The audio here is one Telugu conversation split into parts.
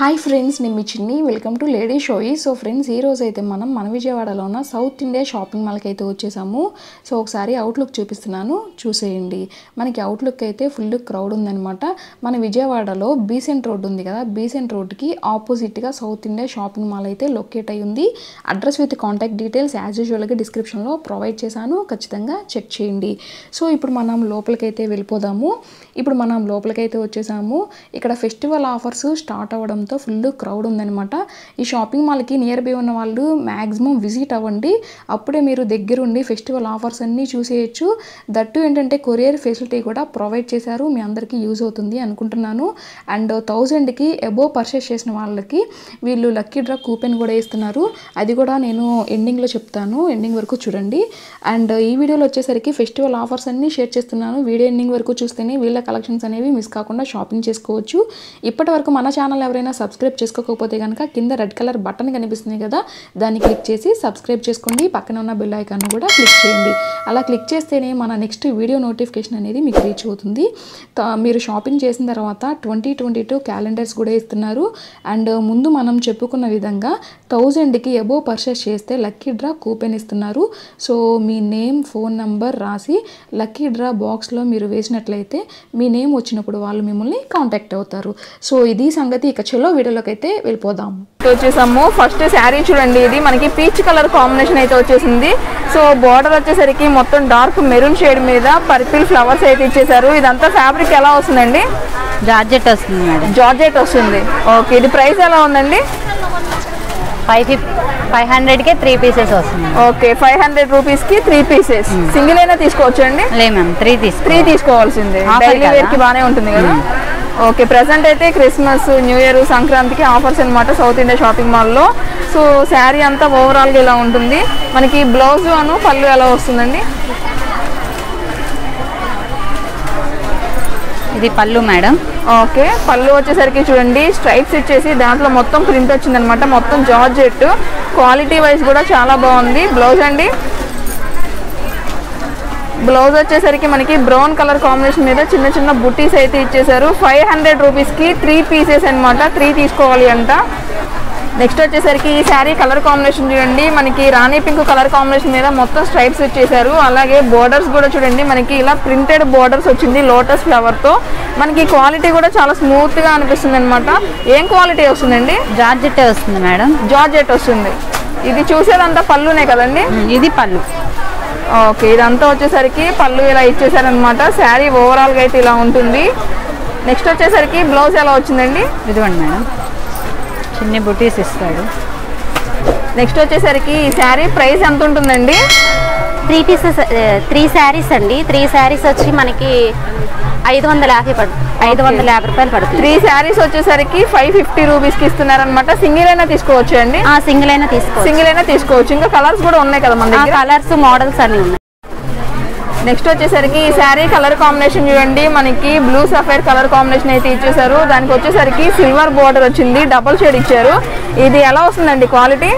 హాయ్ ఫ్రెండ్స్ నేను మీ చిన్ని. వెల్కమ్ టు లేడీ షోయి సో ఫ్రెండ్స్ ఈ రోజు అయితే మనం మన విజయవాడలో ఉన్న సౌత్ ఇండియా షాపింగ్ మాల్కి అయితే వచ్చేసాము. సో ఒకసారి అవుట్లుక్ చూపిస్తున్నాను. చూసేయండి. మనకి అవుట్లుక్ అయితే ఫుల్ క్రౌడ్ ఉందనమాట మన విజయవాడలో బీసెంట్ రోడ్ ఉంది కదా. బీసెంట్ రోడ్కి ఆపోజిట్గా సౌత్ ఇండియా షాపింగ్ మాల్ అయితే లొకేట్ అయి ఉంది. Address with contact details as యూజువల్గా డిస్క్రిప్షన్లో ప్రొవైడ్ చేశాను. ఖచ్చితంగా చెక్ చేయండి. సో ఇప్పుడు మనం లోపలికైతే వెళ్ళిపోదాము. ఇప్పుడు మనం లోపలికైతే వచ్చేసాము. ఇక్కడ ఫెస్టివల్ ఆఫర్స్ స్టార్ట్ అవ్వడంతో ఫుల్ క్రౌడ్ ఉందన్నమాట. ఈ షాపింగ్ మాల్కి నియర్ బై ఉన్న వాళ్ళు మ్యాక్సిమం విజిట్ అవ్వండి. అప్పుడే మీరు దగ్గరుండి ఫెస్టివల్ ఆఫర్స్ అన్నీ చూసేయచ్చు. దట్టు ఏంటంటే కొరియర్ ఫెసిలిటీ కూడా ప్రొవైడ్ చేశారు. మీ అందరికీ యూజ్ అవుతుంది అనుకుంటున్నాను. అండ్ థౌజండ్కి అబోవ్ పర్చేస్ చేసిన వాళ్ళకి వీళ్ళు లక్కీ డ్రా కూపెన్ కూడా ఇస్తున్నారు. అది కూడా నేను ఎండింగ్లో చెప్తాను. ఎండింగ్ వరకు చూడండి. అండ్ ఈ వీడియోలో వచ్చేసరికి ఫెస్టివల్ ఆఫర్స్ అన్నీ షేర్ చేస్తున్నాను. వీడియో ఎండింగ్ వరకు చూస్తేనే వీళ్ళకి కలెక్షన్స్ అనేవి మిస్ కాకుండా షాపింగ్ చేసుకోవచ్చు. ఇప్పటి వరకు మన ఛానల్ ఎవరైనా సబ్స్క్రైబ్ చేసుకోకపోతే కనుక కింద రెడ్ కలర్ బటన్ కనిపిస్తుంది కదా దాన్ని క్లిక్ చేసి సబ్స్క్రైబ్ చేసుకోండి. పక్కన ఉన్న బెల్ ఐకాన్ కూడా క్లిక్ చేయండి. అలా క్లిక్ చేస్తేనే మన నెక్స్ట్ వీడియో నోటిఫికేషన్ అనేది మీకు రీచ్ అవుతుంది. మీరు షాపింగ్ చేసిన తర్వాత ట్వంటీ ట్వంటీ టూ క్యాలెండర్స్ కూడా ఇస్తున్నారు. అండ్ ముందు మనం చెప్పుకున్న విధంగా థౌజండ్కి అబోవ్ పర్చేస్ చేస్తే లక్కీ డ్రా కూపెన్ ఇస్తున్నారు. సో మీ నేమ్ ఫోన్ నంబర్ రాసి లక్కీ డ్రా బాక్స్లో మీరు వేసినట్లయితే మీ నేమ్ వచ్చినప్పుడు వాళ్ళు మిమ్మల్ని కాంటాక్ట్ అవుతారు. సో ఇది సంగతి ఇక చెల్లో వీడియోలోకి అయితే వెళ్ళిపోదాం వచ్చేసాము ఫస్ట్ శారీ చూడండి ఇది మనకి పీచ్ కలర్ కాంబినేషన్ అయితే వచ్చేసింది. సో బార్డర్ వచ్చేసరికి మొత్తం డార్క్ మెరూన్ షేడ్ మీద పర్పిల్ ఫ్లవర్స్ అయితే ఇచ్చేసారు ఇదంతా ఫ్యాబ్రిక్ ఎలా వస్తుందండి? జార్జెట్ వస్తుంది జార్జెట్ వస్తుంది. ఓకే ఇది ప్రైస్ ఎలా ఉందండి? ఫైవ్ ఫిఫ్ ఫైవ్ హండ్రెడ్కే త్రీ పీసెస్ వస్తుంది. ఓకే ఫైవ్ హండ్రెడ్ రూపీస్కి త్రీ పీసెస్ సింగిల్ అయినా తీసుకోవచ్చు అండి? లే మ్యామ్ త్రీ తీసుకో త్రీ తీసుకోవాల్సిందే. డైలీ కదా? వేర్కి బాగానే ఉంటుంది కదా? ఓకే ప్రెసెంట్ అయితే క్రిస్మస్ న్యూ ఇయర్ సంక్రాంతికి ఆఫర్స్ అన్నమాట సౌత్ ఇండియా షాపింగ్ మాల్లో సో శారీ అంతా ఓవరాల్గా ఇలా ఉంటుంది. మనకి బ్లౌజ్ అను పళ్ళు ఎలా వస్తుందండి? ఇది పళ్ళు మేడం. ఓకే పళ్ళు వచ్చేసరికి చూడండి స్ట్రైప్స్ ఇచ్చేసి దాంట్లో మొత్తం ప్రింట్ వచ్చిందనమాట. మొత్తం జార్జెట్. క్వాలిటీ వైజ్ కూడా చాలా బాగుంది. బ్లౌజ్ అండి. బ్లౌజ్ వచ్చేసరికి మనకి బ్రౌన్ కలర్ కాంబినేషన్ మీద చిన్న చిన్న బుట్టీస్ అయితే ఇచ్చేసారు ఫైవ్ హండ్రెడ్ రూపీస్కి త్రీ పీసెస్ అనమాట. త్రీ తీసుకోవాలి అంట. నెక్స్ట్ వచ్చేసరికి ఈ శారీ కలర్ కాంబినేషన్ చూడండి. మనకి రాణి పింక్ కలర్ కాంబినేషన్ మీద మొత్తం స్ట్రైప్స్ వచ్చేసారు. అలాగే బోర్డర్స్ కూడా చూడండి. మనకి ఇలా ప్రింటెడ్ బోర్డర్స్ వచ్చింది లోటస్ ఫ్లవర్తో మనకి క్వాలిటీ కూడా చాలా స్మూత్గా అనిపిస్తుంది అనమాట ఏం క్వాలిటీ వస్తుందండి? జార్జెట్ వస్తుంది మేడం. జార్జెట్ వస్తుంది. ఇది చూసేదంతా పళ్ళునే కదండి? ఇది పళ్ళు. ఓకే ఇదంతా వచ్చేసరికి పళ్ళు ఇలా ఇచ్చేసారనమాట శారీ ఓవరాల్గా అయితే ఇలా ఉంటుంది. నెక్స్ట్ వచ్చేసరికి బ్లౌజ్ ఎలా వచ్చిందండి? ఇదిగోండి మేడం. చిన్న బుటీస్ ఇస్తాడు. నెక్స్ట్ వచ్చేసరికి ఈ శారీ ప్రైస్ ఎంత ఉంటుందండి? త్రీ పీసెస్ త్రీ శారీస్ అండి. త్రీ శారీస్ వచ్చి మనకి ఐదు వందల యాభై పడు ఐదు వందల యాభై రూపాయలు పడుతుంది. త్రీ శారీస్ వచ్చేసరికి ఫైవ్ ఫిఫ్టీ రూపీస్కి ఇస్తున్నారనమాట సింగిల్ అయినా తీసుకోవచ్చు అండి? సింగిల్ అయినా తీసుకోవచ్చు. సింగిల్ అయినా తీసుకోవచ్చు. ఇంకా కలర్స్ కూడా ఉన్నాయి కదా మన కలర్స్ మోడల్స్ అన్ని ఉన్నాయి. నెక్స్ట్ వచ్చేసరికి ఈ శారీ కలర్ కాంబినేషన్ చూడండి. మనకి బ్లూ సఫైర్ కలర్ కాంబినేషన్ అయితే ఇచ్చేసారు దానికి వచ్చేసరికి సిల్వర్ బోర్డర్ వచ్చింది. డబుల్ షేడ్ ఇచ్చారు. ఇది ఎలా వస్తుందండి క్వాలిటీ?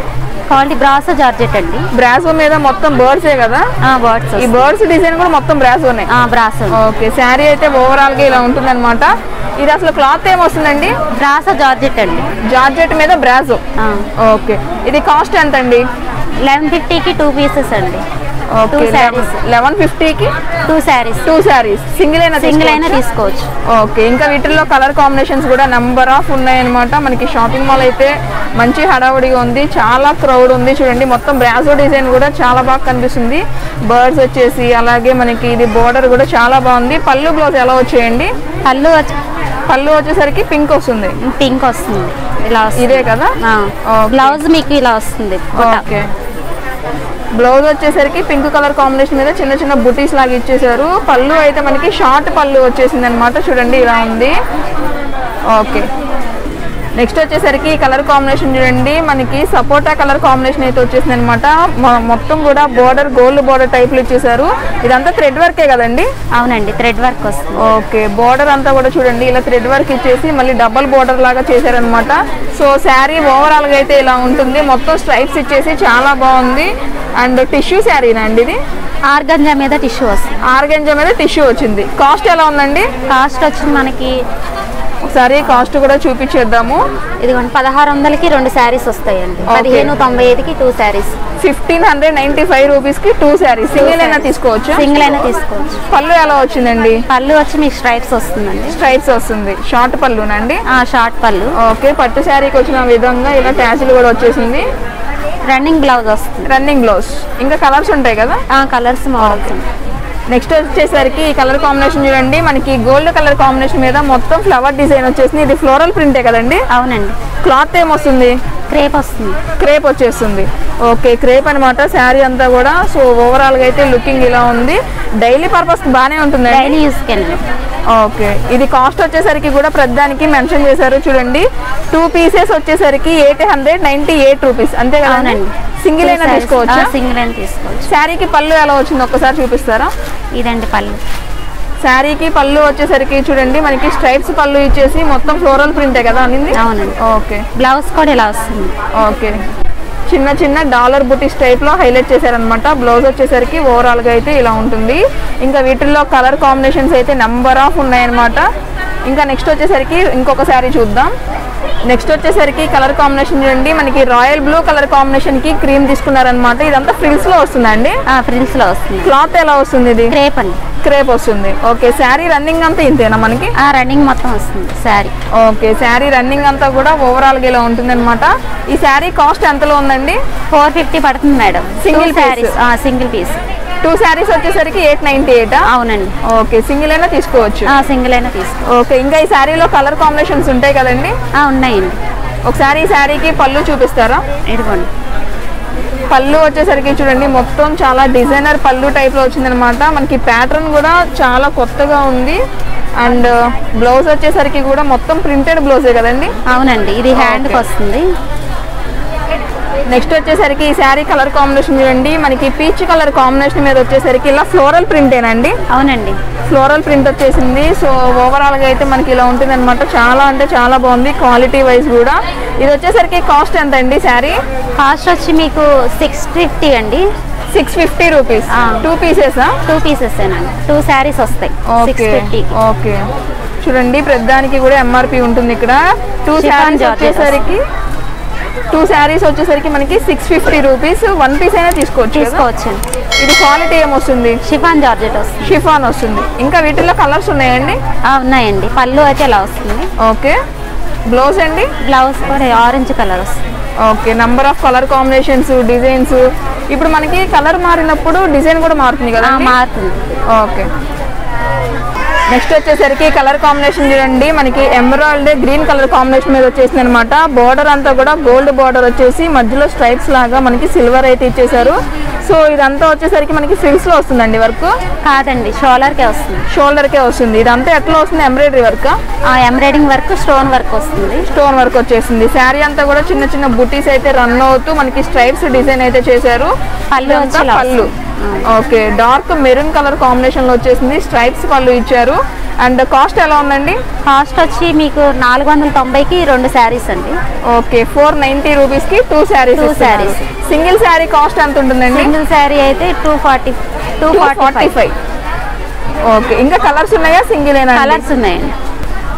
క్వాలిటీ బ్రాసో జార్జెట్ అండి. బ్రాసో మీద మొత్తం బర్డ్సే కదా? బర్డ్స్ ఈ బర్డ్స్ డిజైన్ కూడా మొత్తం బ్రాసోనే బ్రాసో ఓకే శారీ అయితే ఓవరాల్గా ఇలా ఉంటుందన్నమాట. ఇది అసలు క్లాత్ ఏమొస్తుందండి బ్రాసో జార్జెట్ అండి. జార్జెట్ మీద బ్రాసో. ఓకే ఇది కాస్ట్ ఎంత అండి లెవెన్ ఫిఫ్టీకి టూ పీసెస్ అండి. లెవెన్ ఫిఫ్టీకి? Two saris two saris single అయినా సింగిల్ అయినా తీసుకోవచ్చా? ఓకే ఇంకా వీటిల్లో కలర్ కాంబినేషన్స్ కూడా నెంబర్ ఆఫ్ ఉన్నాయన్నమాట. మనకి షాపింగ్ మాల్ అయితే మంచి హడావుడిగా ఉంది. చాలా క్రౌడ్ ఉంది. చూడండి మొత్తం బ్రాజో డిజైన్ కూడా చాలా బాగా కనిపిస్తుంది. బర్డ్స్ వచ్చేసి అలాగే మనకి ఇది బోర్డర్ కూడా చాలా బాగుంది. పళ్ళు బ్లౌజ్ ఎలా వచ్చేయండి? పళ్ళు పళ్ళు వచ్చేసరికి పింక్ వస్తుంది. పింక్ వస్తుంది. ఇలా ఇదే కదా. బ్లౌజ్ మీకు ఇలా వస్తుంది. ఓకే బ్లౌజ్ వచ్చేసరికి పింక్ కలర్ కాంబినేషన్ మీద చిన్న చిన్న బుటీస్ లాగా ఇచ్చేసారు పళ్ళు అయితే మనకి షార్ట్ పళ్ళు వచ్చేసింది అనమాట చూడండి ఇలా ఉంది. ఓకే. నెక్స్ట్ వచ్చేసరికి కలర్ కాంబినేషన్ చూడండి. మనకి సపోటా కలర్ కాంబినేషన్ అయితే వచ్చేసింది అనమాట మొత్తం కూడా బోర్డర్ గోల్డ్ బోర్డర్ టైప్లో ఇచ్చేసారు. ఇదంతా థ్రెడ్ వర్కే కదండి? అవునండి థ్రెడ్ వర్క్ వస్తుంది. ఓకే బోర్డర్ అంతా కూడా చూడండి. ఇలా థ్రెడ్ వర్క్ ఇచ్చేసి మళ్ళీ డబల్ బోర్డర్ లాగా చేశారనమాట సో శారీ ఓవరాల్గా అయితే ఇలా ఉంటుంది. మొత్తం స్ట్రైప్స్ ఇచ్చేసి చాలా బాగుంది. అండ్ టిష్యూ శారీనా అండి ఇది? ఆర్గంజా మీద టిష్యూ వస్తుంది. ఆర్గంజా మీద టిష్యూ వచ్చింది. కాస్ట్ ఎలా ఉందండి? కాస్ట్ వచ్చి మనకి ఒకసారి కాస్ట్ కూడా చూపించేద్దాము. ఇదిగోండి పదహారు వందలకి రెండు శారీస్ వస్తాయండి. పదిహేను తొంభై ఐదుకి two sarees. Fifteen hundred ninety five రూపీస్కి టూ శారీస్. సింగిల్ అయినా తీసుకోవచ్చు? సింగిల్ అయినా తీసుకోవచ్చు. పళ్ళు ఎలా వచ్చిందండి? పళ్ళు వచ్చి మీకు స్ట్రైప్స్ వస్తుందండి. స్ట్రైప్స్ వస్తుంది. షార్ట్ పళ్ళునండి ఆ, షార్ట్ పళ్ళు. ఓకే పట్టు శారీకి వచ్చిన విధంగా ఇలా ట్యాచులు కూడా వచ్చేసింది. రన్నింగ్ బ్లౌజ్ వస్తుంది. రన్నింగ్ బ్లౌజ్ ఇంకా కలర్స్ ఉంటాయి కదా? ఆ కలర్స్ మోడల్స్ నెక్స్ట్ వచ్చేసరికి ఈ కలర్ కాంబినేషన్ చూడండి. మనకి గోల్డ్ కలర్ కాంబినేషన్ మీద మొత్తం ఫ్లవర్ డిజైన్ వచ్చేసింది. ఇది ఫ్లోరల్ ప్రింటే కదండి? అవునండి. క్లాత్ ఏమొస్తుంది? క్రేప్ వస్తుంది. క్రేప్ వచ్చేస్తుంది. ఓకే క్రేప్ అనమాట శారీ అంతా కూడా. సో ఓవరాల్గా అయితే లుకింగ్ ఇలా ఉంది. డైలీ పర్పస్ బాగానే ఉంటుందండి? డైలీ యూస్కి ఓకే. ఇది కాస్ట్ వచ్చేసరికి కూడా ప్రతిదానికి మెన్షన్ చేశారు చూడండి. టూ పీసెస్ వచ్చేసరికి eight hundred ninety eight rupees అంతే అవునండి. సింగిల్ అయినా తీసుకోవచ్చా? సింగిల్ అయినా తీసుకోవచ్చు. శారీకి పళ్ళు ఎలా వచ్చింది ఒక్కసారి చూపిస్తారా? ఇదండి పళ్ళు. శారీకి పళ్ళు వచ్చేసరికి చూడండి మనకి స్ట్రైప్స్ పళ్ళు ఇచ్చేసి మొత్తం ఫ్లోరల్ ప్రింటే కదా అనింది? అవునండి. ఓకే బ్లౌజ్ కూడా ఇలా వస్తుంది. ఓకే చిన్న చిన్న డాలర్ బుటీస్ టైప్లో హైలైట్ చేశారనమాట బ్లౌజ్ వచ్చేసరికి ఓవరాల్గా అయితే ఇలా ఉంటుంది. ఇంకా వీటిల్లో కలర్ కాంబినేషన్స్ అయితే నెంబర్ ఆఫ్ ఉన్నాయన్నమాట. ఇంకా నెక్స్ట్ వచ్చేసరికి ఇంకొక శారీ చూద్దాం. నెక్స్ట్ వచ్చేసరికి కలర్ కాంబినేషన్ చూడండి. మనకి రాయల్ బ్లూ కలర్ కాంబినేషన్కి క్రీమ్ తీసుకున్నారనమాట ఇదంతా ఫ్రిల్స్లో వస్తుందండి? ఫ్రిల్స్లో వస్తుంది. క్లాత్ ఎలా వస్తుంది ఇది? క్రేప్ అండి. క్రేప్ వస్తుంది. ఓకే శారీ రన్నింగ్ అంతా ఇంతేనా మనకి? ఆ రన్నింగ్ మొత్తం వస్తుంది శారీ. ఓకే శారీ రన్నింగ్ అంతా కూడా ఓవరాల్గా ఇలా ఉంటుంది అనమాట ఈ శారీ కాస్ట్ ఎంతలో ఉందండి? ఫోర్ ఫిఫ్టీ పడుతుంది madam. Single sarees single piece two sarees వచ్చేసరికి ఎయిట్ నైన్టీ ఎయిట్? అవునండి. ఓకే సింగిల్ అయినా తీసుకోవచ్చు. సింగిల్ అయినా తీసుకో ఓకే ఇంకా ఈ శారీలో కలర్ కాంబినేషన్స్ ఉంటాయి కదండి? ఉన్నాయండి. ఒకసారి ఈ శారీకి పళ్ళు చూపిస్తారా? ఇదిగోండి. పళ్ళు వచ్చేసరికి చూడండి మొత్తం చాలా డిజైనర్ పళ్ళు టైప్లో వచ్చిందనమాట మనకి ప్యాటర్న్ కూడా చాలా కొత్తగా ఉంది. అండ్ బ్లౌజ్ వచ్చేసరికి కూడా మొత్తం ప్రింటెడ్ బ్లౌజే కదండి? అవునండి ఇది హ్యాండ్కి. వస్తుంది. నెక్స్ట్ వచ్చేసరికి ఈ శారీ కలర్ కాంబినేషన్ చూడండి. మనకి పీచ్ కలర్ కాంబినేషన్ మీద వచ్చేసరికి ఇలా ఫ్లోరల్ ప్రింటేనండి అవునండి. ఫ్లోరల్ ప్రింట్ వచ్చేసింది. సో ఓవరాల్గా అయితే మనకి ఇలా ఉంటుంది అనమాట చాలా అంటే చాలా బాగుంది. క్వాలిటీ వైజ్ కూడా. ఇది వచ్చేసరికి కాస్ట్ ఎంత అండి శారీ? కాస్ట్ వచ్చి మీకు సిక్స్ ఫిఫ్టీ అండి. Six fifty rupees. టూ పీసెసా టూ పీసెస్ టూ శారీస్ వస్తాయి. ఓకే ఓకే చూడండి ప్రతిదానికి కూడా ఎంఆర్పి ఉంటుంది ఇక్కడ. టూ శారీస్ వచ్చేసరికి టూ శారీస్ వచ్చేసరికి మనకి six fifty rupees one piece అయినా తీసుకోవచ్చు? తీసుకోవచ్చు. ఇది క్వాలిటీ ఏమొస్తుంది? షిఫాన్ జార్జెట్ వస్తుంది. షిఫాన్ వస్తుంది. ఇంకా వీటిలో కలర్స్ ఉన్నాయండి? ఉన్నాయండి. పళ్ళు అయితే ఇలా వస్తుంది. ఓకే బ్లౌజ్ అండి? బ్లౌజ్ కూడా ఆరెంజ్ కలర్ వస్తుంది. Okay number of colour combinations designs ఇప్పుడు మనకి కలర్ మారినప్పుడు డిజైన్ కూడా మారుతుంది కదా మారుతుంది. ఓకే నెక్స్ట్ వచ్చేసరికి కలర్ కాంబినేషన్ చూడండి. మనకి ఎమరాల్డ్ గ్రీన్ కలర్ కాంబినేషన్ మీద వచ్చేసింది అనమాట బోర్డర్ అంతా కూడా గోల్డ్ బోర్డర్ వచ్చేసి మధ్యలో స్ట్రైప్స్ లాగా మనకి సిల్వర్ అయితే ఇచ్చేసారు సో ఇదంతా వచ్చేసరికి మనకి ఫ్రిల్స్లో వస్తుందండి వర్క్ కాదండి షోలర్కే వస్తుంది. షోల్డర్ కే వస్తుంది. ఇదంతా ఎట్లా వస్తుంది? ఎంబ్రాయిడరీ వర్క్ ఆ ఎంబ్రాయిడింగ్ వర్క్ స్టోన్ వర్క్ వస్తుంది. స్టోన్ వర్క్ వచ్చేసింది. శారీ అంతా కూడా చిన్న చిన్న బుటీస్ అయితే రన్ అవుతూ మనకి స్ట్రైప్స్ డిజైన్ అయితే చేశారు. పళ్ళు పళ్ళు. ఓకే. డార్క్ మెరూన్ కలర్ కాంబినేషన్లో వచ్చేసింది. స్ట్రైప్స్ పళ్ళు ఇచ్చారు. అండ్ కాస్ట్ ఎలా ఉందండి? కాస్ట్ వచ్చి మీకు నాలుగు వందల తొంభైకి రెండు శారీస్ అండి. ఓకే. ఫోర్ నైన్టీ రూపీస్కి two sarees Two sarees. Single saree cost ఎంత ఉంటుందండి? సింగిల్ శారీ అయితే two forty two two forty five. Five okay. ఇంకా కలర్స్ ఉన్నాయా? సింగిల్ కలర్స్ ఉన్నాయండి.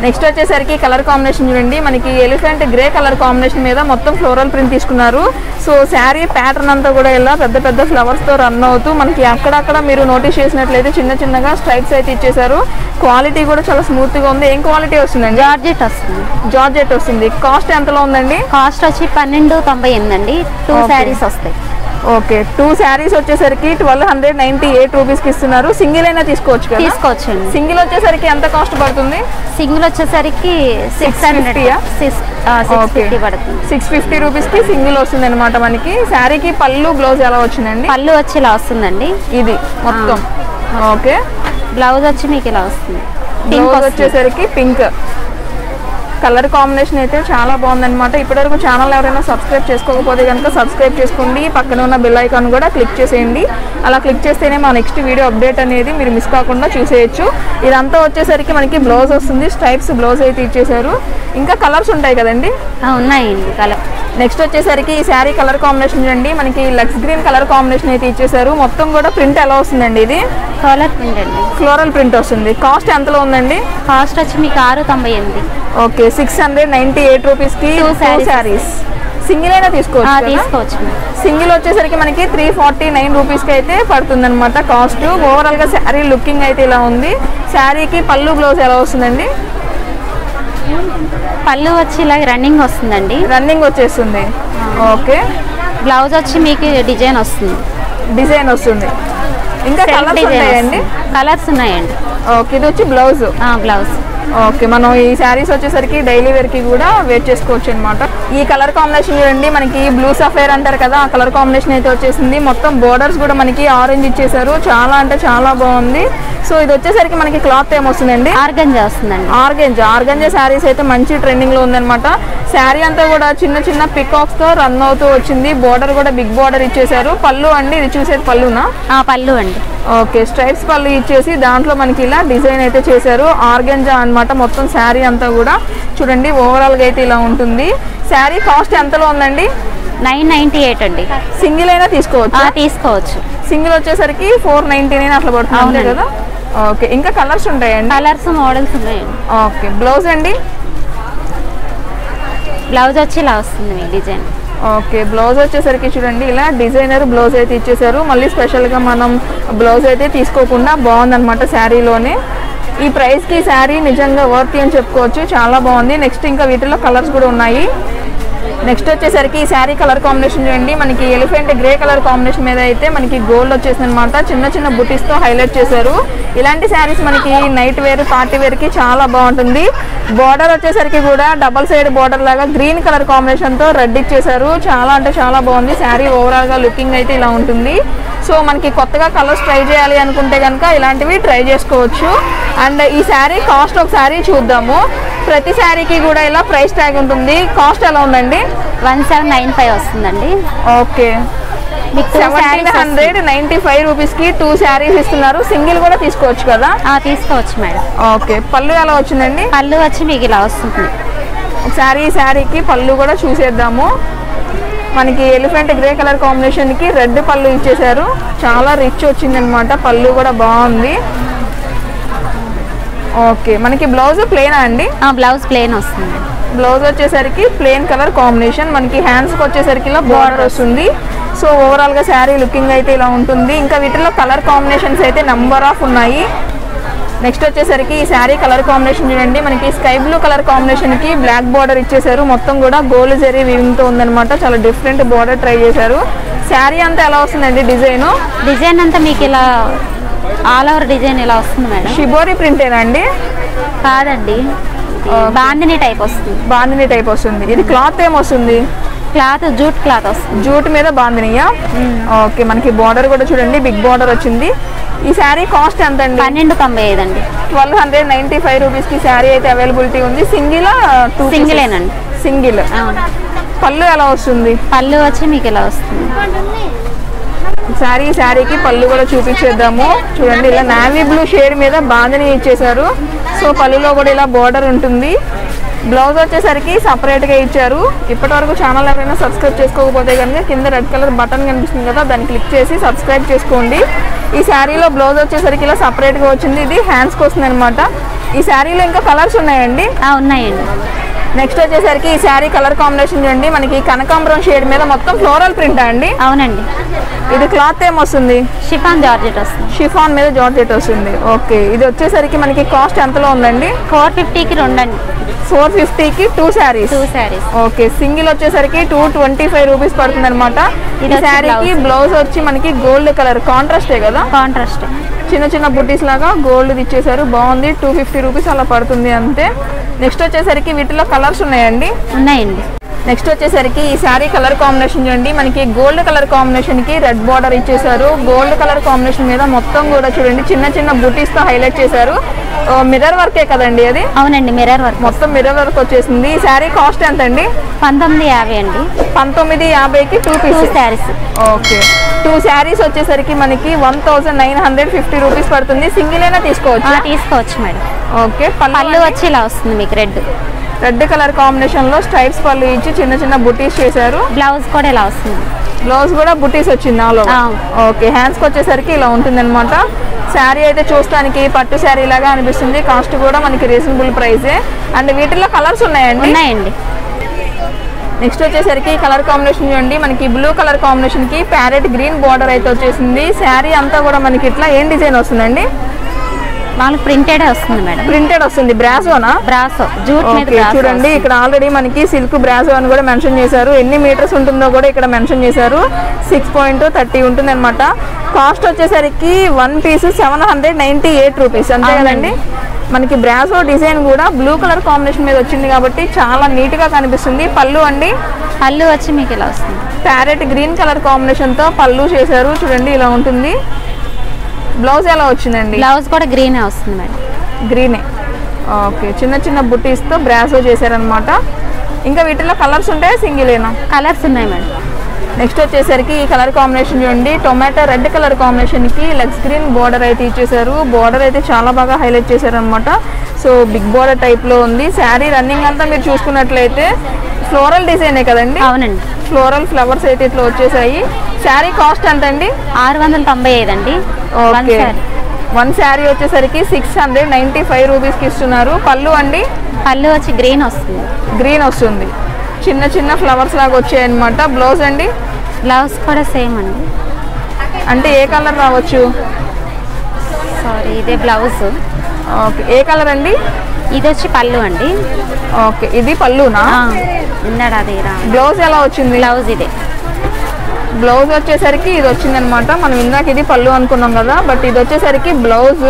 నెక్స్ట్ వచ్చేసరికి కలర్ కాంబినేషన్ చూడండి. మనకి ఎలిఫెంట్ గ్రే కలర్ కాంబినేషన్ మీద మొత్తం ఫ్లోరల్ ప్రింట్ తీసుకున్నారు. సో శారీ ప్యాటర్న్ అంతా కూడా ఇలా పెద్ద పెద్ద ఫ్లవర్స్తో రన్ అవుతూ మనకి అక్కడక్కడ మీరు నోటీస్ చేసినట్లయితే చిన్న చిన్నగా స్ట్రైప్స్ అయితే ఇచ్చేసారు క్వాలిటీ కూడా చాలా స్మూత్గా ఉంది. ఏం క్వాలిటీ వస్తుందండి? జార్జెట్ వస్తుంది. జార్జెట్ వస్తుంది. కాస్ట్ ఎంతలో ఉందండి? కాస్ట్ వచ్చి పన్నెండు తొంభై ఎనిమిది అండి. టూ. శారీస్ వస్తాయి. ఓకే టూ శారీస్ వచ్చేసరికి ట్వెల్వ్ హండ్రెడ్ నైన్టీ ఎయిట్ రూపీస్కి ఇస్తున్నారు. సింగిల్ అయినా తీసుకోవచ్చు కదా? తీసుకోవచ్చండి సింగిల్ వచ్చేసరికి ఎంత కాస్ట్ పడుతుంది? సింగిల్ వచ్చేసరికి సిక్స్ హండ్రెడ్ 650 యా? సిక్స్ ఫిఫ్టీ పడుతుంది. సిక్స్ ఫిఫ్టీ రూపీస్కి సింగిల్ వస్తుంది అనమాట మనకి. శారీకి పళ్ళు బ్లౌజ్ ఎలా వచ్చిందండి పళ్ళు వచ్చి ఇలా వస్తుందండి. ఇది మొత్తం. ఓకే బ్లౌజ్ వచ్చి మీకు ఇలా వస్తుంది. పింక్ వచ్చేసరికి పింక్ కలర్ కాంబినేషన్ అయితే చాలా బాగుందన్నమాట. ఇప్పటివరకు ఛానల్ ఎవరైనా సబ్స్క్రైబ్ చేసుకోకపోతే కనుక సబ్స్క్రైబ్ చేసుకోండి. పక్కన ఉన్న బెల్ ఐకాన్ కూడా క్లిక్ చేసేయండి. అలా క్లిక్ చేస్తేనే మా నెక్స్ట్ వీడియో అప్డేట్ అనేది మీరు మిస్ కాకుండా చూసేయచ్చు. ఇదంతా వచ్చేసరికి మనకి బ్లౌజ్ వస్తుంది. స్ట్రైప్స్ బ్లౌజ్ అయితే ఇచ్చేసారు ఇంకా కలర్స్ ఉంటాయి కదండి? ఉన్నాయండి. కలర్ నెక్స్ట్ వచ్చేసరికి ఈ శారీ కలర్ కాంబినేషన్ చూడండి. మనకి లక్స్ గ్రీన్ కలర్ కాంబినేషన్ అయితే ఇచ్చేసారు మొత్తం కూడా ప్రింట్ ఎలా వస్తుందండి ఇది? కలర్ ప్రింట్ అండి. ఫ్లోరల్ ప్రింట్ వస్తుంది. కాస్ట్ ఎంతలో ఉందండి? కాస్ట్ వచ్చి మీకు ఆరు తొంభై ఎనిమిది. Okay six hundred ninety eight రూపీస్కి Two two sarees. Sarees single అయినా తీసుకోవచ్చు సింగిల్ వచ్చేసరికి మనకి త్రీ ఫార్టీ నైన్ రూపీస్కి అయితే పడుతుంది అనమాట కాస్ట్ ఓవరాల్గా శారీ లుకింగ్ అయితే ఇలా ఉంది. శారీకి పళ్ళు బ్లౌజ్ ఎలా వస్తుందండి? పళ్ళు వచ్చి ఇలా రన్నింగ్ వస్తుందండి. రన్నింగ్ వచ్చేస్తుంది. ఓకే. బ్లౌజ్ వచ్చి మీకు డిజైన్ వస్తుంది. డిజైన్ వస్తుంది. ఇంకా కలర్స్ ఉంటాయండి కలర్స్ ఉన్నాయండి. ఓకే ఇది వచ్చి బ్లౌజ్. బ్లౌజ్. ఓకే మనం ఈ శారీస్ వచ్చేసరికి డైలీ వేర్కి కూడా వేర్ చేసుకోవచ్చు అనమాట ఈ కలర్ కాంబినేషన్ చూడండి మనకి బ్లూ సఫేర్ అంటారు కదా ఆ కలర్ కాంబినేషన్ అయితే వచ్చేసింది. మొత్తం బోర్డర్స్ కూడా మనకి ఆరెంజ్ ఇచ్చేసారు చాలా అంటే చాలా బాగుంది. సో ఇది వచ్చేసరికి మనకి క్లాత్ ఏమొస్తుందండి ఆర్గంజా వస్తుందండి. ఆర్గంజా. ఆర్గంజా శారీస్ అయితే మంచి ట్రెండింగ్లో ఉందన్నమాట. శారీ అంతా కూడా చిన్న చిన్న పికాక్స్తో రన్ అవుతూ వచ్చింది. బోర్డర్ కూడా బిగ్ బోర్డర్ ఇచ్చేసారు పళ్ళు అండి ఇది చూసేది పళ్ళునా? ఆ, పళ్ళు అండి. ఓకే స్ట్రైప్స్ పళ్ళు ఇచ్చేసి దాంట్లో మనకి ఇలా డిజైన్ అయితే చేశారు. ఆర్గంజా అన్నమాట. మొత్తం శారీ అంతా కూడా చూడండి ఓవరాల్గా అయితే ఇలా ఉంటుంది. శారీ కాస్ట్ ఎంతలో ఉందండి? నైన్ నైన్టీ ఎయిట్ అండి. సింగిల్ అయినా తీసుకోవచ్చు? తీసుకోవచ్చు. సింగిల్ వచ్చేసరికి ఫోర్ నైన్టీ నైన్ అట్లా పడుతుంది. కదా? ఓకే ఇంకా కలర్స్ ఉంటాయండి? కలర్స్ మోడల్స్ ఉన్నాయండి ఓకే బ్లౌజ్ అండి? బ్లౌజ్ వచ్చి ఇలా వస్తుంది డిజైన్. ఓకే బ్లౌజ్ వచ్చేసరికి చూడండి ఇలా డిజైనర్ బ్లౌజ్ అయితే ఇచ్చేసారు మళ్ళీ స్పెషల్గా మనం బ్లౌజ్ అయితే తీసుకోకుండా బాగుందన్నమాట శారీలోనే. ఈ ప్రైస్కి శారీ నిజంగా వర్తి అని చెప్పుకోవచ్చు. చాలా బాగుంది. నెక్స్ట్ ఇంకా వీటిలో కలర్స్ కూడా ఉన్నాయి. నెక్స్ట్ వచ్చేసరికి ఈ శారీ కలర్ కాంబినేషన్ చూడండి. మనకి ఎలిఫెంట్ గ్రే కలర్ కాంబినేషన్ మీద అయితే మనకి గోల్డ్ వచ్చేసింది అనమాట చిన్న చిన్న బుటీస్తో హైలైట్ చేశారు. ఇలాంటి శారీస్ మనకి నైట్ వేర్ పార్టీ వేర్కి చాలా బాగుంటుంది. బార్డర్ వచ్చేసరికి కూడా డబల్ సైడ్ బార్డర్ లాగా గ్రీన్ కలర్ కాంబినేషన్తో రెడ్ ఇచ్చేసారు చాలా అంటే చాలా బాగుంది. శారీ ఓవరాల్గా లుకింగ్ అయితే ఇలా ఉంటుంది. సో మనకి కొత్తగా కలర్స్ ట్రై చేయాలి అనుకుంటే కనుక ఇలాంటివి ట్రై చేసుకోవచ్చు. అండ్ ఈ శారీ కాస్ట్ ఒకసారి చూద్దాము. ప్రతి శారీకి కూడా ఇలా ప్రైస్ ట్యాగ్ ఉంటుంది. కాస్ట్ ఎలా ఉందండి? వన్ సెవెన్ నైన్ ఫైవ్ వస్తుందండి. Okay. Seventeen hundred ninety five రూపీస్కి టూ శారీస్ ఇస్తున్నారు. సింగిల్ కూడా తీసుకోవచ్చు కదా? వస్తుంది. తీసుకోవచ్చు మేడం. ఓకే. పళ్ళు ఎలా వచ్చిందండి? పళ్ళు వచ్చి మీకు ఇలా వస్తుంది. ఈ శారీకి పళ్ళు కూడా చూసేద్దాము. మనకి ఎలిఫెంట్ గ్రే కలర్ కాంబినేషన్కి రెడ్ పళ్ళు ఇచ్చేసారు చాలా రిచ్ వచ్చింది అనమాట పళ్ళు కూడా బాగుంది. ఓకే. మనకి బ్లౌజ్ ప్లేనా అండి? ఆ, బ్లౌజ్ ప్లెయిన్ వస్తుంది. బ్లౌజ్ వచ్చేసరికి ప్లెయిన్ కలర్ కాంబినేషన్ మనకి హ్యాండ్స్కి వచ్చేసరికి ఇలా బార్డర్ వస్తుంది. సో ఓవరాల్గా శారీ లుకింగ్ అయితే ఇలా ఉంటుంది. ఇంకా వీటిలో కలర్ కాంబినేషన్స్ అయితే నెంబర్ ఆఫ్ ఉన్నాయి. నెక్స్ట్ వచ్చేసరికి ఈ శారీ కలర్ కాంబినేషన్ చూడండి. మనకి స్కై బ్లూ కలర్ కాంబినేషన్కి బ్లాక్ బార్డర్ ఇచ్చేసారు మొత్తం కూడా గోల్డ్ జరీ వీవింగ్తో ఉందన్నమాట. చాలా డిఫరెంట్ బార్డర్ ట్రై చేశారు. శారీ అంతా ఎలా వస్తుందండి డిజైన్ డిజైన్ అంతా మీకు ఇలా ఆల్ ఓవర్ డిజైన్ ఇలా వస్తుంది మేడం షిబోరి ప్రింటేనా అండి? కాదండి. బాందిని టైప్ వస్తుంది. బాందిని టైప్ వస్తుంది. ఇది క్లాత్ ఏమొస్తుంది క్లాత్ జూట్ క్లాత్ వస్తుంది. జూట్ మీద బాందినియా? ఓకే మనకి బార్డర్ కూడా చూడండి బిగ్ బార్డర్ వచ్చింది. ఈ శారీ కాస్ట్ ఎంత అండి పన్నెండు తొంభై ఐదు అండి. ట్వెల్వ్ హండ్రెడ్ నైన్టీ ఫైవ్ రూపీస్కి శారీ అయితే అవైలబిలిటీ ఉంది. సింగిల్ టూ సింగిలేనండి. సింగిల్. పళ్ళు ఎలా వస్తుంది? పళ్ళు వచ్చి మీకు ఇలా వస్తుంది? శారీ శారీకి పళ్ళు కూడా చూపించేద్దాము. చూడండి ఇలా నావీ బ్లూ షేడ్ మీద బాందని ఇచ్చేసారు సో పళ్ళులో కూడా ఇలా బోర్డర్ ఉంటుంది. బ్లౌజ్ వచ్చేసరికి సపరేట్గా గా ఇచ్చారు. ఇప్పటి వరకు ఛానల్ ఎవరైనా సబ్స్క్రైబ్ చేసుకోకపోతే కనుక కింద రెడ్ కలర్ బటన్ కనిపిస్తుంది కదా దాన్ని క్లిక్ చేసి సబ్స్క్రైబ్ చేసుకోండి. ఈ శారీలో బ్లౌజ్ వచ్చేసరికి ఇలా సపరేట్గా గా వచ్చింది. ఇది హ్యాండ్స్కి వస్తుంది అనమాట ఈ శారీలో ఇంకా కలర్స్ ఉన్నాయండి? ఆ, ఉన్నాయండి. నెక్స్ట్ వచ్చేసరికి ఈ శారీ కలర్ కాంబినేషన్ చూడండి. మనకి కనకాంబరం షేడ్ మీద మొత్తం ఫ్లోరల్ ప్రింట్ అండి? అవునండి. ఇది క్లాత్ ఏమొస్తుంది? షిఫాన్ జార్జెట్ వస్తుంది. షిఫాన్ మీద జార్జెట్ వస్తుంది. ఓకే. ఇది వచ్చేసరికి మనకి కాస్ట్ ఎంతలో ఉందండి? ఫోర్ ఫిఫ్టీకి రెండండి. ఫోర్ ఫిఫ్టీకి two sarees? Two sarees. Okay. Single వచ్చేసరికి టూ ట్వంటీ ఫైవ్ రూపీస్ పడుతుంది అనమాట ఈ శారీకి. బ్లౌజ్ వచ్చి మనకి గోల్డ్ కలర్. కాంట్రాస్టే కదా? కాంట్రాస్ట్. చిన్న చిన్న బుట్టీస్ లాగా గోల్డ్ ఇచ్చేసారు బాగుంది. టూ ఫిఫ్టీ రూపీస్ అలా పడుతుంది అంతే. నెక్స్ట్ వచ్చేసరికి వీటిలో కలర్స్ ఉన్నాయండి? ఉన్నాయండి. నెక్స్ట్ వచ్చేసరికి ఈ శారీ కలర్ కాంబినేషన్ చూడండి. మనకి గోల్డ్ కలర్ కాంబినేషన్కి రెడ్ బార్డర్ ఇచ్చేసారు గోల్డ్ కలర్ కాంబినేషన్ మీద మొత్తం కూడా చూడండి. చిన్న చిన్న బుటీస్తో హైలైట్ చేశారు. మిర్రర్ వర్కే కదండి అది? అవునండి మిర్రర్ వర్క్. మొత్తం మిర్రర్ వర్క్ వచ్చేసింది. ఈ శారీ కాస్ట్ ఎంత అండి పంతొమ్మిది యాభై అండి. పంతొమ్మిది యాభైకి two pieces sarees okay. Two sarees వచ్చేసరికి మనకి one thousand nine hundred fifty rupees పడుతుంది. సింగిల్ అయినా తీసుకోవచ్చు? తీసుకోవచ్చు మేడం. ఓకే. పళ్ళు వచ్చి ఇలా వస్తుంది మీకు రెడ్. రెడ్ కలర్ కాంబినేషన్లో స్ట్రైప్స్ పళ్ళు ఇచ్చి చిన్న చిన్న బుటీస్ చేశారు. బ్లౌజ్ కూడా ఇలా వస్తుంది. బ్లౌజ్ కూడా బుటీస్ వచ్చింది ఆ. ఓకే హ్యాండ్స్కి వచ్చేసరికి ఇలా ఉంటుంది అనమాట శారీ అయితే చూస్తానికి పట్టు శారీ లాగా అనిపిస్తుంది. కాస్ట్ కూడా మనకి రీజనబుల్ ప్రైసే అండ్ వీటిలో కలర్స్ ఉన్నాయండి? ఉన్నాయండి. నెక్స్ట్ వచ్చేసరికి కలర్ కాంబినేషన్ చూడండి. మనకి బ్లూ కలర్ కాంబినేషన్కి ప్యారెట్ గ్రీన్ బార్డర్ అయితే వచ్చేసింది. శారీ అంతా కూడా మనకి ఇట్లా ఏం డిజైన్ వస్తుందండి? వాళ్ళకి ప్రింటెడే వస్తుంది మేడం? ప్రింటెడ్ వస్తుంది. బ్రాసోనా బ్రాసో జూట్ మీద చూడండి ఇక్కడ ఆల్రెడీ మనకి సిల్క్ బ్రాసో అని కూడా మెన్షన్ చేశారు. ఎన్ని మీటర్స్ ఉంటుందో కూడా ఇక్కడ మెన్షన్ చేశారు. సిక్స్ పాయింట్ థర్టీ ఉంటుంది అనమాట కాస్ట్ వచ్చేసరికి one piece seven hundred ninety eight rupees అంతే కదండి? మనకి బ్రాసో డిజైన్ కూడా బ్లూ కలర్ కాంబినేషన్ మీద వచ్చింది కాబట్టి చాలా నీట్గా కనిపిస్తుంది. పళ్ళు అండి? పళ్ళు వచ్చి మీకు ఇలా వస్తుంది. ప్యారెట్ గ్రీన్ కలర్ కాంబినేషన్తో పళ్ళు చేశారు. చూడండి ఇలా ఉంటుంది. బ్లౌజ్ ఎలా వచ్చిందండి? బ్లౌజ్ కూడా గ్రీనే వస్తుంది మేడం. గ్రీనే. ఓకే చిన్న చిన్న బుట్టీస్తో బ్రాసో చేశారనమాట ఇంకా వీటిలో కలర్స్ ఉంటాయి సింగిలేనా? కలర్స్ ఉన్నాయి మేడం. నెక్స్ట్ వచ్చేసరికి ఈ కలర్ కాంబినేషన్ చూడండి. టొమాటో రెడ్ కలర్ కాంబినేషన్కి లెగ్స్ గ్రీన్ బార్డర్ అయితే ఇచ్చేసారు బార్డర్ అయితే చాలా బాగా హైలైట్ చేశారనమాట సో బిగ్ బార్డర్ టైప్లో ఉంది. శారీ రన్నింగ్ అంతా మీరు చూసుకున్నట్లయితే ఫ్లోరల్ డిజైనే కదండి? అవునండి. ఫ్లోరల్ ఫ్లవర్స్ అయితే ఇట్లా వచ్చేసాయి. శారీ కాస్ట్ ఎంత అండి ఆరు వందల తొంభై ఐదు అండి. ఓకే. వన్ శారీ వచ్చేసరికి సిక్స్ హండ్రెడ్ నైంటీ ఫైవ్ రూపీస్కి ఇస్తున్నారు. పళ్ళు అండి? పళ్ళు వచ్చి గ్రీన్ వస్తుంది. గ్రీన్ వస్తుంది. చిన్న చిన్న ఫ్లవర్స్ లాగా వచ్చాయి అనమాట బ్లౌజ్ అండి? బ్లౌజ్ కూడా సేమ్ అండి. అంటే ఏ కలర్ రావచ్చు? సారీ ఇదే బ్లౌజ్ ఓకే ఏ కలర్ అండి? ఇది వచ్చి పళ్ళు అండి. ఓకే ఇది పళ్ళునా? ఇందాడ అది బ్లౌజ్ ఎలా వచ్చింది? బ్లౌజ్ ఇదే. బ్లౌజ్ వచ్చేసరికి ఇది వచ్చిందనమాట మనం ఇందాక ఇది పళ్ళు అనుకున్నాం కదా బట్ ఇది వచ్చేసరికి బ్లౌజ్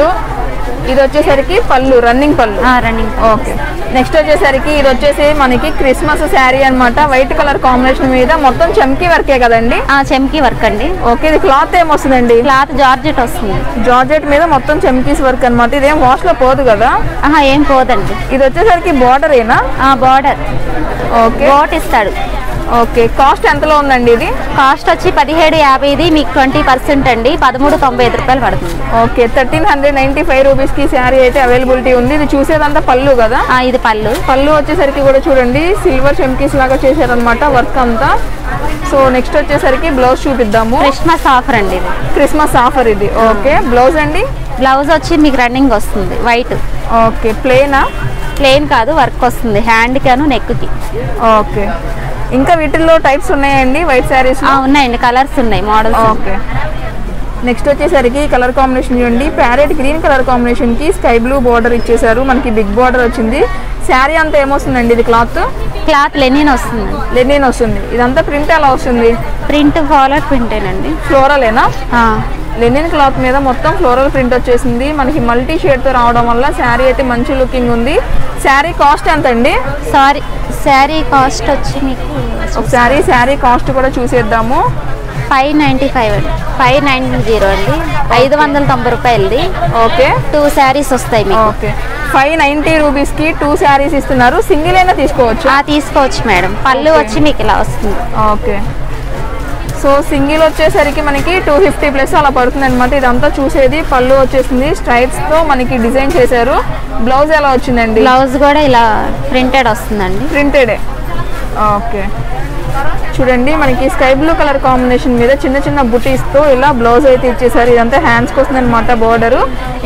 ఇది వచ్చేసరికి పళ్ళు రన్నింగ్ పళ్ళు. రన్నింగ్ ఓకే నెక్స్ట్ వచ్చేసరికి ఇది వచ్చేసి మనకి క్రిస్మస్ శారీ అన్నమాట. వైట్ కలర్ కాంబినేషన్ మీద మొత్తం చమ్కీ వర్కే కదండి? చెంకి వర్క్ అండి. ఓకే ఇది క్లాత్ ఏమొస్తుందండి క్లాత్ జార్జెట్ వస్తుంది. జార్జెట్ మీద మొత్తం చమ్కీస్ వర్క్ అనమాట ఇదేం వాష్లో పోదు కదా? ఏం పోదండి. ఇది వచ్చేసరికి బార్డర్ ఏనా? బార్డర్ ఓకే బోట్ ఇస్తాడు. ఓకే కాస్ట్ ఎంతలో ఉందండి ఇది? కాస్ట్ వచ్చి పదిహేడు యాభైది మీకు ట్వంటీ పర్సెంట్ అండి. పదమూడు తొంభై ఐదు రూపాయలు పడుతుంది. Okay thirteen hundred ninety five రూపీస్కి శారీ అయితే అవైలబిలిటీ ఉంది. ఇది చూసేదంతా పళ్ళు కదా? ఇది పళ్ళు. పళ్ళు వచ్చేసరికి కూడా చూడండి సిల్వర్ చెమ్కీస్ లాగా చేశారనమాట వర్క్ అంతా. సో నెక్స్ట్ వచ్చేసరికి బ్లౌజ్ చూపిద్దాము. క్రిస్మస్ ఆఫర్ అండి ఇది. క్రిస్మస్ ఆఫర్ ఇది. ఓకే బ్లౌజ్ అండి? బ్లౌజ్ వచ్చి మీకు రన్నింగ్ వస్తుంది వైట్. ఓకే ప్లేనా ప్లెయిన్ కాదు వర్క్ వస్తుంది హ్యాండ్ కాను నెక్కి ఓకే. ఇంకా వీటిల్లో టైప్స్ ఉన్నాయండి? వైట్ శారీస్ ఉన్నాయండి. కలర్స్ ఉన్నాయి. Models okay. నెక్స్ట్ వచ్చేసరికి కలర్ కాంబినేషన్ చూడండి. ప్యారెట్ గ్రీన్ కలర్ కాంబినేషన్కి స్కై బ్లూ బార్డర్ ఇచ్చేసారు మనకి బిగ్ బార్డర్ వచ్చింది. శారీ అంతా ఏమొస్తుందండి ఇది క్లాత్ క్లాత్ లెనిన్ వస్తుంది. లెనిన్ వస్తుంది. ఇదంతా ప్రింట్ ఎలా వస్తుంది? ప్రింట్ ఫాలోడ్ ప్రింటేనండి ఫ్లోరలేనా లెనిన్ క్లాత్ మీద మొత్తం ఫ్లోరల్ ప్రింట్ వచ్చేసింది. మనకి మల్టీ షేడ్తో రావడం వల్ల శారీ అయితే మంచి లుకింగ్ ఉంది. శారీ కాస్ట్ ఎంత అండి సారీ శారీ కాస్ట్ వచ్చి మీకు ఒకసారి శారీ కాస్ట్ కూడా చూసేద్దాము. ఫైవ్ నైంటీ ఫైవ్ అండి. ఫైవ్ నైన్ జీరో అండి. ఐదు వందల తొంభై రూపాయలది. ఓకే. టూ శారీస్ వస్తాయి మీకు. ఓకే. ఫైవ్ నైంటీ రూపీస్కి టూ శారీస్ ఇస్తున్నారు. సింగిల్ అయినా తీసుకోవచ్చు? తీసుకోవచ్చు మేడం. పళ్ళు. వచ్చి మీకు ఇలా వస్తుంది. ఓకే. సో సింగిల్ వచ్చేసరికి మనకి టూ ఫిఫ్టీ ప్లస్ అలా పడుతుంది అనమాట ఇదంతా చూసేది పళ్ళు వచ్చేసింది. స్ట్రైప్స్తో మనకి డిజైన్ చేశారు. బ్లౌజ్ ఎలా వచ్చిందండి? బ్లౌజ్ కూడా ఇలా ప్రింటెడ్ వస్తుందండి. ప్రింటెడే ఓకే. చూడండి మనకి స్కై బ్లూ కలర్ కాంబినేషన్ మీద చిన్న చిన్న బుటీస్తో ఇలా బ్లౌజ్ అయితే ఇచ్చేసారు ఇదంతా హ్యాండ్స్కి వస్తుంది అనమాట బోర్డర్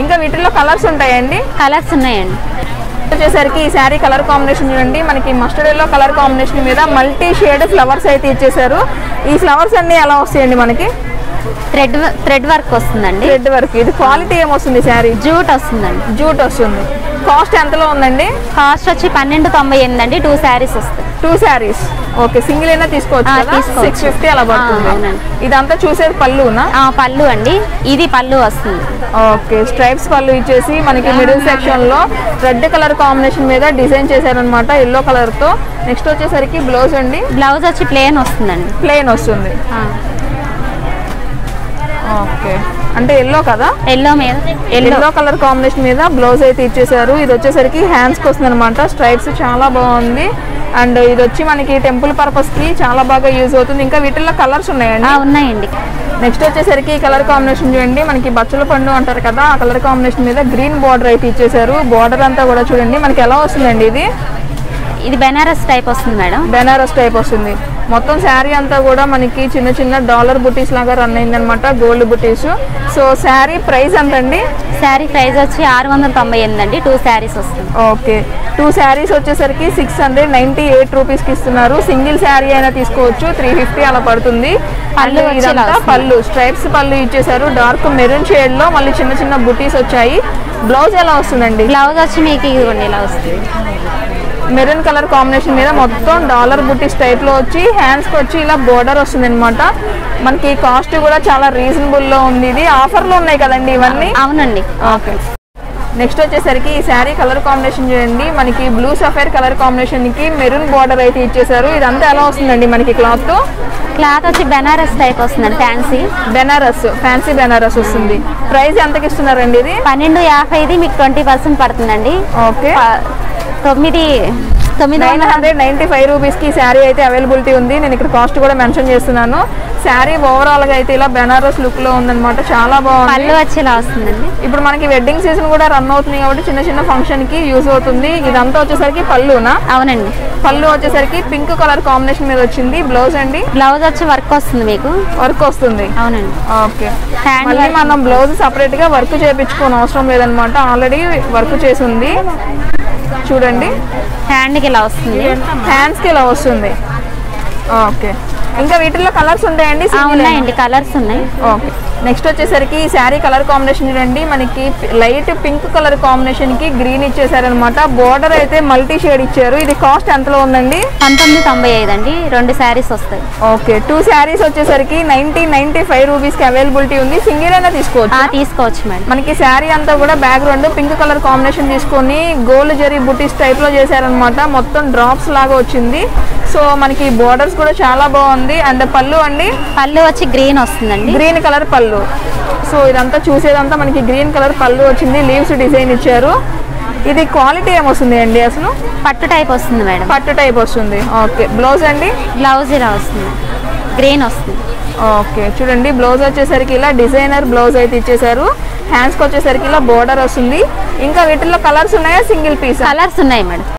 ఇంకా వీటిలో కలర్స్ ఉంటాయండి? కలర్స్ ఉన్నాయండి. వచ్చేసరికి ఈ శారీ కలర్ కాంబినేషన్ చూడండి. మనకి మస్టర్డ్ ఎల్లో కలర్ కాంబినేషన్ మీద మల్టీ షేడ్ ఫ్లవర్స్ అయితే ఇచ్చేసారు ఈ ఫ్లవర్స్ అన్ని ఎలా వస్తాయండి మనకి? థ్రెడ్ థ్రెడ్ వర్క్ వస్తుందండి. Red work. ఇది క్వాలిటీ ఏమొస్తుంది శారీ? జూట్ వస్తుందండి. జూట్ వస్తుంది. కాస్ట్ ఎంతలో ఉందండి? కాస్ట్ వచ్చి పన్నెండు తొంభై ఎనిమిది అండి. టూ శారీస్ వస్తాయి. టూ శారీస్. ఓకే సింగిల్ అయినా తీసుకోవచ్చు. సిక్స్ ఫిఫ్టీ అలా పడుతుంది. ఇదంతా చూసేది పళ్ళునా ఆ, పళ్ళు అండి. ఇది పళ్ళు వస్తుంది. ఓకే స్ట్రైప్స్ పళ్ళు ఇచ్చేసి మనకి మిడిల్ సెక్షన్లో రెడ్ కలర్ కాంబినేషన్ మీద డిజైన్ చేశారనమాట ఎల్లో కలర్తో. నెక్స్ట్ వచ్చేసరికి బ్లౌజ్ అండి. బ్లౌజ్ వచ్చి ప్లేన్ వస్తుందండి. ప్లెయిన్ వస్తుంది. ఓకే. అంటే ఎల్లో కదా? ఎల్లో మీద. ఎల్లో కలర్ కాంబినేషన్ మీద బ్లౌజ్ అయితే ఇచ్చేసారు. ఇది వచ్చేసరికి హ్యాండ్స్కి వస్తుంది అనమాట స్ట్రైప్స్ చాలా బాగుంది. అండ్ ఇది వచ్చి మనకి టెంపుల్ పర్పస్కి చాలా బాగా యూజ్ అవుతుంది. ఇంకా వీటిల్లో కలర్స్ ఉన్నాయండి. ఉన్నాయండి. నెక్స్ట్ వచ్చేసరికి ఈ కలర్ కాంబినేషన్ చూడండి. మనకి బచ్చల పండు అంటారు కదా ఆ కలర్ కాంబినేషన్ మీద గ్రీన్ బార్డర్ అయితే ఇచ్చేసారు. బార్డర్ అంతా కూడా చూడండి. మనకి ఎలా వస్తుందండి ఇది? ఇది బెనారస్ టైప్ వస్తుంది మేడం? బెనారస్ టైప్ వస్తుంది. మొత్తం శారీ అంతా కూడా మనకి చిన్న చిన్న డాలర్ బుటీస్ లాగా రన్ అయిందనమాట గోల్డ్ బుటీస్. సో శారీ ప్రైస్ ఎంత అండి శారీ ప్రైస్ వచ్చి ఆరు వందల తొంభై ఎనిమిది అండి టూ శారీస్ వస్తుంది. ఓకే. టూ శారీస్ వచ్చేసరికి సిక్స్ హండ్రెడ్ నైన్టీ ఎయిట్ రూపీస్కి ఇస్తున్నారు. సింగిల్ శారీ అయినా తీసుకోవచ్చు త్రీ ఫిఫ్టీ అలా పడుతుంది. పళ్ళు ఇదంతా. పళ్ళు స్ట్రైప్స్ పళ్ళు ఇచ్చేసారు డార్క్ మెరూన్ షేడ్లో మళ్ళీ చిన్న చిన్న బుటీస్ వచ్చాయి. బ్లౌజ్ ఎలా వస్తుందండి? బ్లౌజ్ వచ్చి మీకు ఇదిగోండి ఇలా వస్తుంది. మెరూన్ కలర్ కాంబినేషన్ మీద మొత్తం డాలర్ బుటీస్ టైప్లో వచ్చి హ్యాండ్స్కి వచ్చి ఇలా బోర్డర్ వస్తుంది అనమాట మనకి కాస్ట్ కూడా చాలా రీజనబుల్లో ఉంది. ఇది ఆఫర్లో ఉన్నాయి కదండి ఇవన్నీ? అవునండి. ఓకే నెక్స్ట్ వచ్చేసరికి ఈ శారీ కలర్ కాంబినేషన్ చూడండి. మనకి బ్లూ సఫైర్ కలర్ కాంబినేషన్కి మెరూన్ బార్డర్ అయితే ఇచ్చేసారు ఇదంతా ఎలా వస్తుందండి మనకి క్లాత్ క్లాత్ వచ్చి బెనారస్ టైప్ వస్తుందండి ఫ్యాన్సీ బెనారస్ ఫ్యాన్సీ బెనారస్ వస్తుంది. ప్రైస్ ఎంతకి ఇస్తున్నారండి ఇది? పన్నెండు యాభైది మీకు ట్వంటీ పర్సెంట్ పడుతుందండి. ఓకే తొమ్మిది తొమ్మిది నైన్ హండ్రెడ్ నైన్టీ ఫైవ్ రూపీస్కి శారీ అయితే అవైలబిలిటీ ఉంది. నేను ఇక్కడ కాస్ట్ కూడా మెన్షన్ చేస్తున్నాను. శారీ ఓవరాల్గా అయితే ఇలా బెనారస్ లుక్లో ఉందన్నమాట. చాలా బాగుంది. పళ్ళు వచ్చి ఇలా వస్తుందండి. ఇప్పుడు మనకి వెడ్డింగ్ సీజన్ కూడా రన్ అవుతుంది కాబట్టి చిన్న చిన్న ఫంక్షన్కి యూజ్ అవుతుంది. ఇదంతా వచ్చేసరికి పళ్ళునా? అవునండి. పళ్ళు వచ్చేసరికి పింక్ కలర్ కాంబినేషన్ మీద వచ్చింది. బ్లౌజ్ అండి? బ్లౌజ్ వచ్చి వర్క్ వస్తుంది మీకు? వర్క్ వస్తుంది. అవునండి. ఓకే. మళ్ళీ మనం బ్లౌజ్ సపరేట్గా వర్క్ చేయించుకోని అవసరం లేదనమాట ఆల్రెడీ వర్క్ చేసి ఉంది. చూడండి. హ్యాండ్కి ఇలా వస్తుంది? హ్యాండ్స్కి ఇలా వస్తుంది? ఓకే. ఇంకా వీటిల్లో కలర్స్ ఉంటాయండి? ఉన్నాయండి కలర్స్ ఉన్నాయి. ఓకే. నెక్స్ట్ వచ్చేసరికి శారీ కలర్ కాంబినేషన్ చూడండి. మనకి లైట్ పింక్ కలర్ కాంబినేషన్కి గ్రీన్ ఇచ్చేసారనమాట బోర్డర్ అయితే మల్టీ షేడ్ ఇచ్చారు. ఇది కాస్ట్ ఎంతలో ఉందండి? పంతొమ్మిది తొంభై ఐదు అండి. రెండు శారీస్ వస్తాయి. ఓకే. టూ శారీస్ వచ్చేసరికి నైన్టీ నైన్టీ ఫైవ్ రూపీస్కి అవైలబిలిటీ ఉంది. సింగిల్ అయినా తీసుకోవచ్చు. తీసుకోవచ్చు మేడం. మనకి శారీ అంతా కూడా బ్యాక్గ్రౌండ్ పింక్ కలర్ కాంబినేషన్ తీసుకొని గోల్డ్ జరీ బుటీస్ టైప్లో చేశారనమాట మొత్తం డ్రాప్స్ లాగా వచ్చింది. సో మనకి బోర్డర్స్ కూడా చాలా బాగుంది. అండ్ పళ్ళు అండి? పళ్ళు వచ్చి గ్రీన్ వస్తుందండి. గ్రీన్ కలర్ పళ్ళు. సో ఇదంతా చూసేదంతా మనకి గ్రీన్ కలర్ పళ్ళు వచ్చింది. లీవ్స్ డిజైన్ ఇచ్చారు. ఇది క్వాలిటీ ఏమొస్తుంది అండి అసలు? పట్టు టైప్ వస్తుంది మేడం. పట్టు టైప్ వస్తుంది. ఓకే. బ్లౌజ్ అండి? బ్లౌజ్ ఇలా వస్తుంది. గ్రీన్ వస్తుంది. ఓకే. చూడండి బ్లౌజ్ వచ్చేసరికి ఇలా డిజైనర్ బ్లౌజ్ అయితే ఇచ్చేసారు హ్యాండ్స్కి వచ్చేసరికి ఇలా బోర్డర్ వస్తుంది. ఇంకా వీటిల్లో కలర్స్ ఉన్నాయా? Single piece? కలర్స్ ఉన్నాయి మేడం.